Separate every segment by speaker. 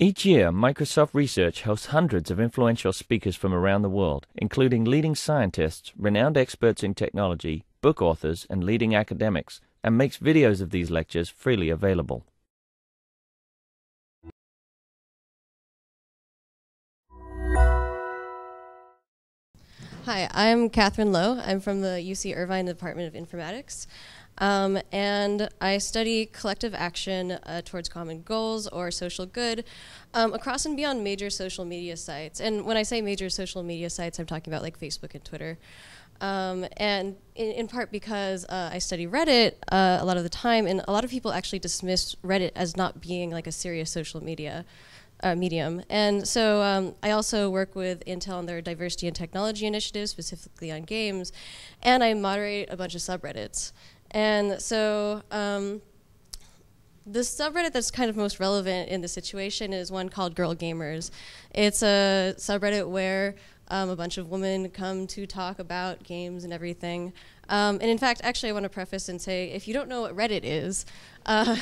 Speaker 1: Each year, Microsoft Research hosts hundreds of influential speakers from around the world, including leading scientists, renowned experts in technology, book authors, and leading academics, and makes videos of these lectures freely available.
Speaker 2: Hi, I'm Katherine Lo. I'm from the UC Irvine Department of Informatics. Um, and I study collective action uh, towards common goals or social good um, across and beyond major social media sites. And when I say major social media sites, I'm talking about like Facebook and Twitter. Um, and in, in, part because uh, I study Reddit uh, a lot of the time, and a lot of people actually dismiss Reddit as not being like a serious social media uh, medium. And so um, I also work with Intel on their diversity and technology initiative, specifically on games, and I moderate a bunch of subreddits. And so um, the subreddit that's kind of most relevant in the situation is one called Girl Gamers. It's a subreddit where um, a bunch of women come to talk about games and everything. Um, and in fact, actually, I want to preface and say if you don't know what Reddit is, uh,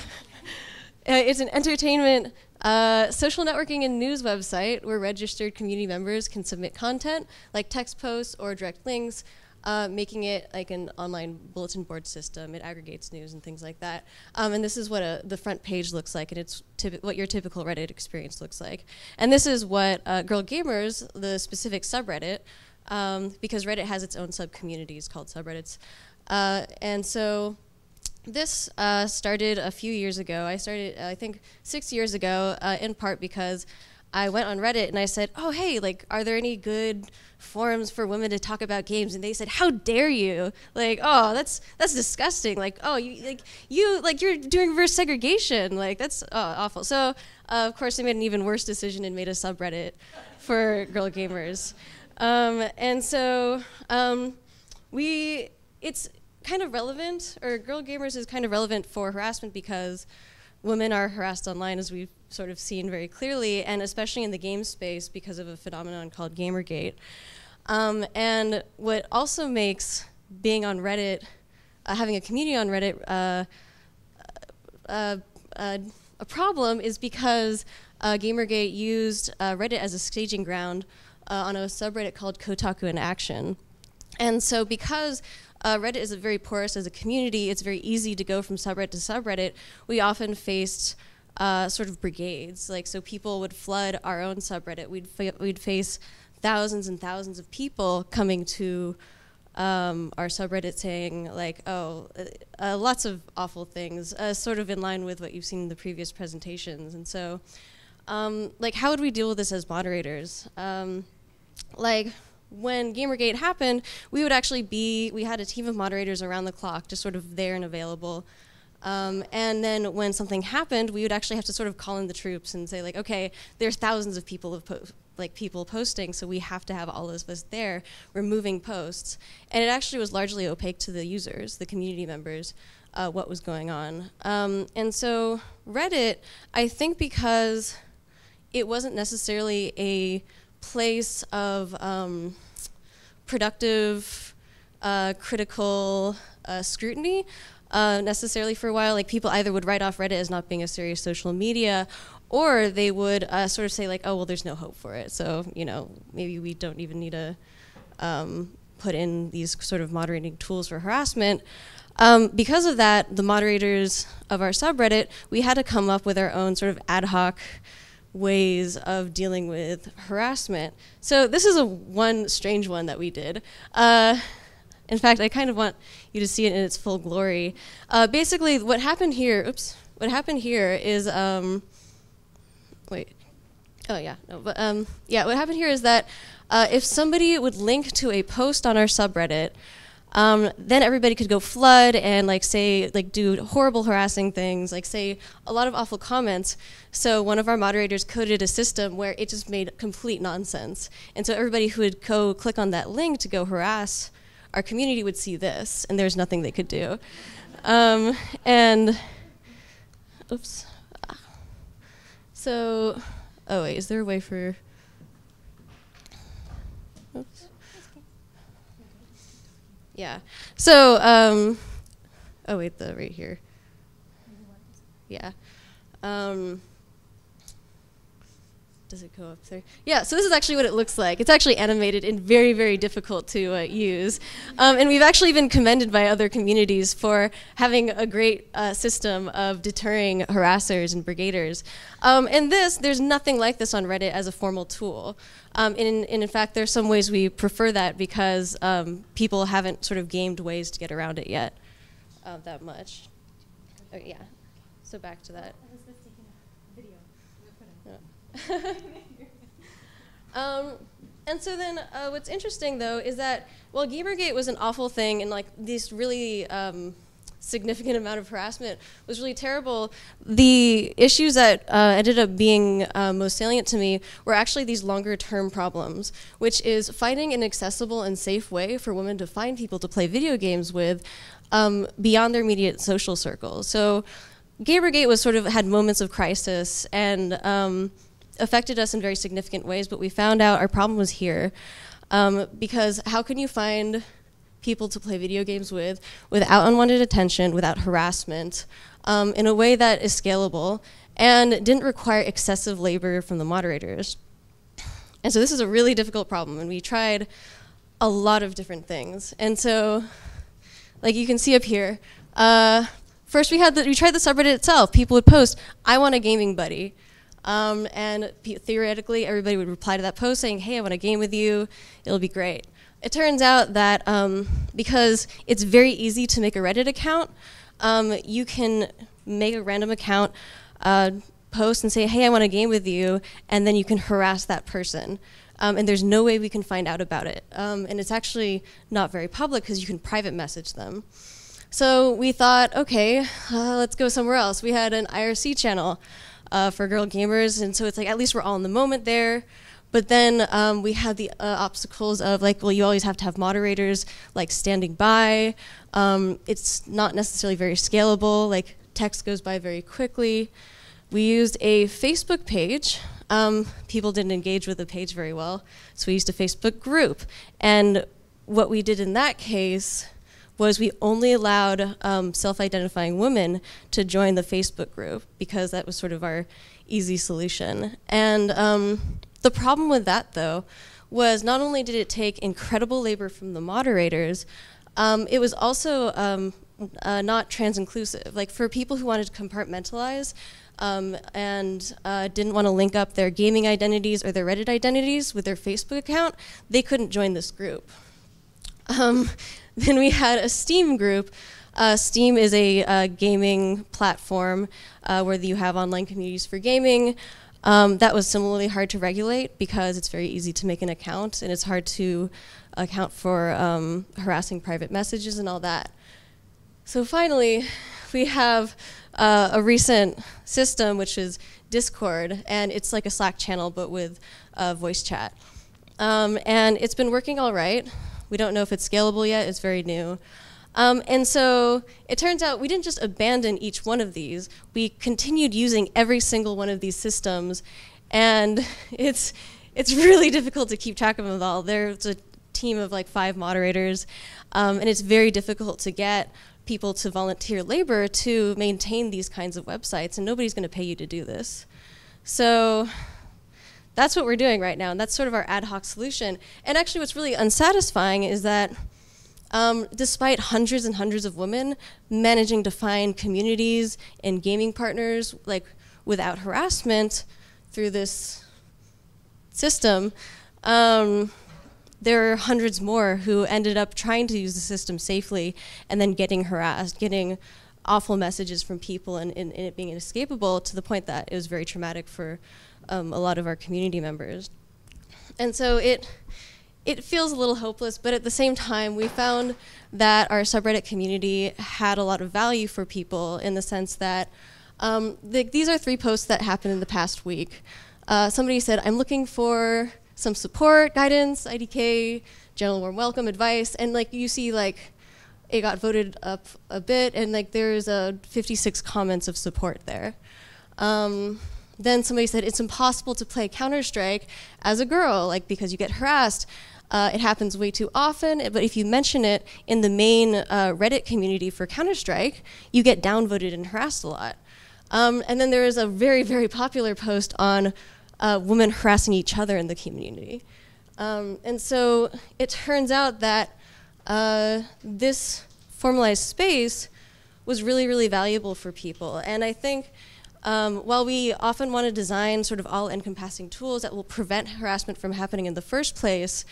Speaker 2: it's an entertainment uh, social networking and news website where registered community members can submit content like text posts or direct links, uh, making it like an online bulletin board system. It aggregates news and things like that. Um, and this is what a, the front page looks like, and it's what your typical Reddit experience looks like. And this is what uh, Girl Gamers, the specific subreddit, um, because Reddit has its own sub communities called subreddits. Uh, and so this uh, started a few years ago. I started, uh, I think, six years ago, uh, in part because I went on Reddit and I said, "Oh, hey, like, are there any good forums for women to talk about games?" And they said, "How dare you? Like, oh, that's that's disgusting. Like, oh, you like you like you're doing reverse segregation. Like, that's oh, awful." So, uh, of course, I made an even worse decision and made a subreddit for girl gamers. Um, and so um, we, it's kind of relevant, or Girl Gamers is kind of relevant for harassment because women are harassed online, as we've sort of seen very clearly, and especially in the game space because of a phenomenon called Gamergate. Um, and what also makes being on Reddit, uh, having a community on Reddit, uh, uh, uh a problem is because uh, Gamergate used uh, Reddit as a staging ground on a subreddit called Kotaku in Action. And so because Reddit is a very porous as a community. It's very easy to go from subreddit to subreddit. We often faced uh, sort of brigades, like so people would flood our own subreddit. We'd we'd face thousands and thousands of people coming to um, our subreddit saying like, oh, uh, uh, lots of awful things, uh, sort of in line with what you've seen in the previous presentations. And so, um, like, how would we deal with this as moderators? Um, like, when Gamergate happened, we would actually be, we had a team of moderators around the clock, just sort of there and available. Um, and then when something happened, we would actually have to sort of call in the troops and say like, okay, there's thousands of people of like people posting, so we have to have all of us there removing posts. And it actually was largely opaque to the users, the community members, uh, what was going on. Um, and so Reddit, I think because it wasn't necessarily a place of um, productive, uh, critical uh, scrutiny uh, necessarily for a while. Like people either would write off Reddit as not being a serious social media, or they would uh, sort of say like, oh well, there's no hope for it. So you know maybe we don't even need to um, put in these sort of moderating tools for harassment. Um, because of that, the moderators of our subreddit, we had to come up with our own sort of ad hoc ways of dealing with harassment. So this is a one strange one that we did. Uh, in fact, I kind of want you to see it in its full glory. Uh, basically, what happened here, oops, what happened here is, um, wait, oh yeah, no, but um, yeah, what happened here is that uh, if somebody would link to a post on our subreddit, um, then everybody could go flood and like say like do horrible harassing things, like say a lot of awful comments. So one of our moderators coded a system where it just made complete nonsense, and so everybody who would go click on that link to go harass our community would see this, and there's nothing they could do. Um, and oops. So, oh wait, is there a way for? Oops. Yeah. So, um, oh wait, the right here. Yeah. Um, does it go up there? Yeah, so this is actually what it looks like. It's actually animated and very, very difficult to uh, use. Um, and we've actually been commended by other communities for having a great uh, system of deterring harassers and brigaders. Um, and this, there's nothing like this on Reddit as a formal tool. Um, and, and, in fact, there's some ways we prefer that because um, people haven't sort of gamed ways to get around it yet uh, that much. Oh, yeah, so back to that. um, and so then uh, what's interesting though is that while Gamergate was an awful thing and like this really um, significant amount of harassment was really terrible, the issues that uh, ended up being uh, most salient to me were actually these longer term problems, which is finding an accessible and safe way for women to find people to play video games with um, beyond their immediate social circles. So Gamergate was sort of had moments of crisis and um, affected us in very significant ways, but we found out our problem was here. Um, because how can you find people to play video games with without unwanted attention, without harassment, um, in a way that is scalable and didn't require excessive labor from the moderators? And so this is a really difficult problem, and we tried a lot of different things. And so, like you can see up here, uh, first we had the, we tried the subreddit itself. People would post, "I want a gaming buddy." Um, and theoretically, everybody would reply to that post saying, hey, I want to game with you. It'll be great. It turns out that um, because it's very easy to make a Reddit account, um, you can make a random account, uh, post and say, hey, I want to game with you, and then you can harass that person. Um, and there's no way we can find out about it. Um, and it's actually not very public because you can private message them. So we thought, okay, uh, let's go somewhere else. We had an IRC channel uh, for girl gamers, and so it's like at least we're all in the moment there. But then um, we had the uh, obstacles of like, well, you always have to have moderators like standing by. Um, it's not necessarily very scalable. Like text goes by very quickly. We used a Facebook page. Um, people didn't engage with the page very well, so we used a Facebook group. And what we did in that case was we only allowed um, self-identifying women to join the Facebook group because that was sort of our easy solution. And um, the problem with that, though, was not only did it take incredible labor from the moderators, um, it was also um, uh, not trans-inclusive. Like for people who wanted to compartmentalize, um, and uh, didn't want to link up their gaming identities or their Reddit identities with their Facebook account, they couldn't join this group. Um, then we had a Steam group. Uh, Steam is a uh, gaming platform uh, where you have online communities for gaming. Um, that was similarly hard to regulate because it's very easy to make an account and it's hard to account for um, harassing private messages and all that. So finally, we have uh, a recent system which is Discord, and it's like a Slack channel but with voice chat. Um, and it's been working all right. We don't know if it's scalable yet, it's very new. Um, and so it turns out we didn't just abandon each one of these, we continued using every single one of these systems. And it's, it's really difficult to keep track of them all. There's a team of like five moderators, um, and it's very difficult to get people to volunteer labor to maintain these kinds of websites, and nobody's going to pay you to do this. So that's what we're doing right now, and that's sort of our ad hoc solution. And actually, what's really unsatisfying is that um, despite hundreds and hundreds of women managing to find communities and gaming partners, like without harassment through this system, um, there are hundreds more who ended up trying to use the system safely and then getting harassed, getting awful messages from people and, and, and it being inescapable to the point that it was very traumatic for um, a lot of our community members. And so it, it feels a little hopeless, but at the same time, we found that our subreddit community had a lot of value for people in the sense that um, the, these are three posts that happened in the past week. Uh, somebody said, I'm looking for some support, guidance, IDK, general warm welcome, advice, and like you see like it got voted up a bit and like there's a 56 comments of support there. Um, then somebody said it's impossible to play Counter-Strike as a girl, like because you get harassed. Uh, it happens way too often, but if you mention it in the main uh, Reddit community for Counter-Strike, you get downvoted and harassed a lot. Um, and then there is a very, very popular post on uh, women harassing each other in the community. Um, and so it turns out that uh, this formalized space was really, really valuable for people. And I think um, while we often want to design sort of all encompassing tools that will prevent harassment from happening in the first place,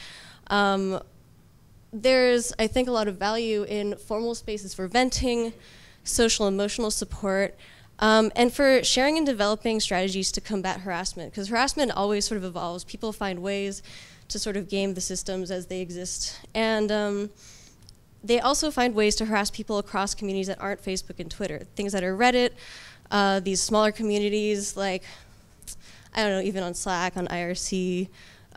Speaker 2: um, there's, I think, a lot of value in formal spaces for venting, social emotional support, um, and for sharing and developing strategies to combat harassment. Because harassment always sort of evolves. People find ways to sort of game the systems as they exist. And um, they also find ways to harass people across communities that aren't Facebook and Twitter. Things that are Reddit, uh, these smaller communities like, I don't know, even on Slack, on IRC,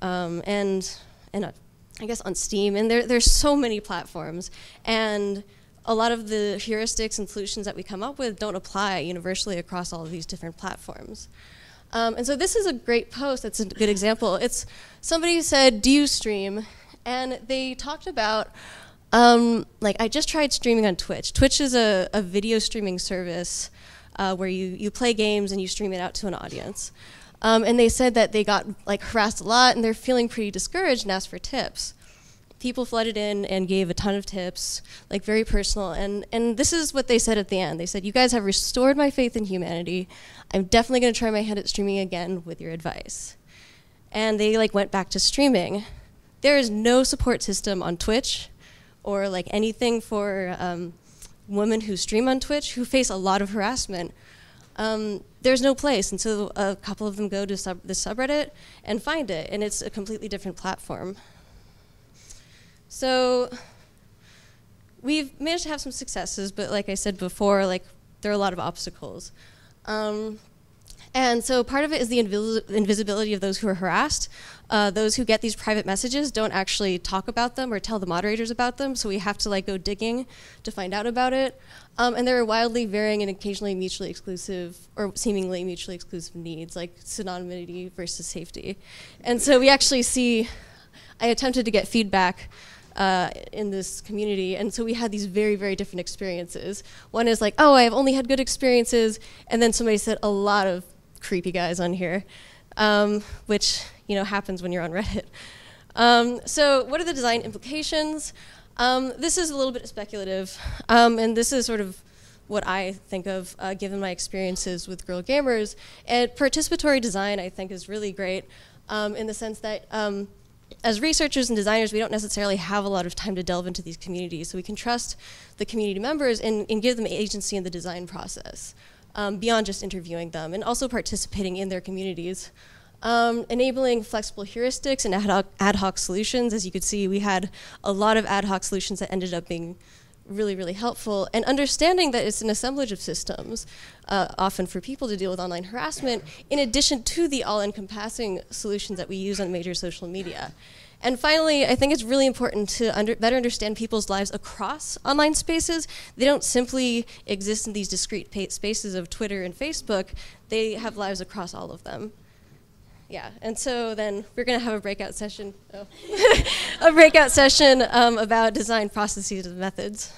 Speaker 2: um, and, and uh, I guess on Steam. And there, there's so many platforms. And a lot of the heuristics and solutions that we come up with don't apply universally across all of these different platforms. Um, and so this is a great post that's a good example. It's somebody said, do you stream? And they talked about, um, like, I just tried streaming on Twitch. Twitch is a, a video streaming service uh, where you, you play games and you stream it out to an audience. Um, and they said that they got like harassed a lot and they're feeling pretty discouraged and asked for tips. People flooded in and gave a ton of tips, like very personal. And, and this is what they said at the end. They said, You guys have restored my faith in humanity. I'm definitely going to try my hand at streaming again with your advice. And they like went back to streaming. There is no support system on Twitch or like anything for um, women who stream on Twitch who face a lot of harassment. Um, there's no place, and so a couple of them go to sub the subreddit and find it, and it's a completely different platform. So we've managed to have some successes, but like I said before, like there are a lot of obstacles. Um, and so part of it is the invis invisibility of those who are harassed. Uh, those who get these private messages don't actually talk about them or tell the moderators about them, so we have to like go digging to find out about it. Um, and there are wildly varying and occasionally mutually exclusive or seemingly mutually exclusive needs, like pseudonymity versus safety. And so we actually see, I attempted to get feedback uh, in this community. And so we had these very, very different experiences. One is like, oh, I've only had good experiences. And then somebody said a lot of creepy guys on here, um, which you know happens when you're on Reddit. Um, so what are the design implications? Um, this is a little bit speculative, um, and this is sort of what I think of uh, given my experiences with Girl Gamers. And participatory design, I think, is really great um, in the sense that um, as researchers and designers, we don't necessarily have a lot of time to delve into these communities, so we can trust the community members and, and give them agency in the design process um, beyond just interviewing them, and also participating in their communities. Um, enabling flexible heuristics and ad hoc, ad hoc, solutions. As you could see, we had a lot of ad hoc solutions that ended up being really, really helpful. And understanding that it's an assemblage of systems, uh, often for people to deal with online harassment, in addition to the all-encompassing solutions that we use on major social media. And finally, I think it's really important to under better understand people's lives across online spaces. They don't simply exist in these discrete spaces of Twitter and Facebook. They have lives across all of them. Yeah, and so then we're going to have a breakout session, oh. a breakout session um, about design processes and methods.